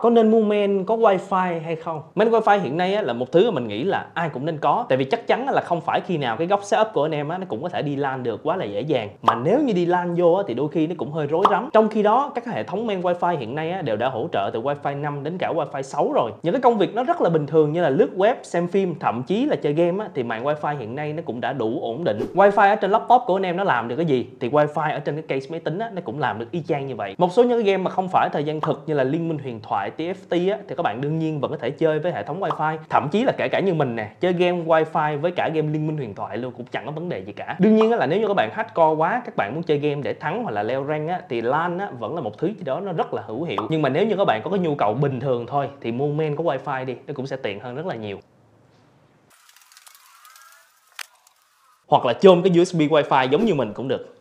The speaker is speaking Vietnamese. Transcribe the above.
có nên mua men có wifi hay không? Men wifi hiện nay á, là một thứ mà mình nghĩ là ai cũng nên có. Tại vì chắc chắn là không phải khi nào cái góc setup của anh em á, nó cũng có thể đi LAN được quá là dễ dàng. Mà nếu như đi LAN vô á, thì đôi khi nó cũng hơi rối rắm. Trong khi đó các hệ thống men wifi hiện nay á, đều đã hỗ trợ từ wifi 5 đến cả wifi 6 rồi. Những cái công việc nó rất là bình thường như là lướt web xem phim thậm chí là chơi game á, thì mạng wifi hiện nay nó cũng đã đủ ổn định. Wifi ở trên laptop của anh em nó làm được cái gì? Thì wifi ở trên cái case máy tính á, nó cũng làm được y chang như vậy. Một số những cái game mà không phải thời gian thực như là liên minh huyền thoại TFT á, thì các bạn đương nhiên vẫn có thể chơi với hệ thống wifi. Thậm chí là kể cả như mình nè chơi game wifi với cả game liên minh huyền thoại luôn cũng chẳng có vấn đề gì cả. Đương nhiên á, là nếu như các bạn hardcore quá các bạn muốn chơi game để thắng hoặc là leo rank á, thì LAN á, vẫn là một thứ gì đó nó rất là hữu hiệu. Nhưng mà nếu như các bạn có cái nhu cầu bình thường thôi thì mua men có wifi đi nó cũng sẽ tiện hơn rất là nhiều. Hoặc là chôm cái USB wifi giống như mình cũng được.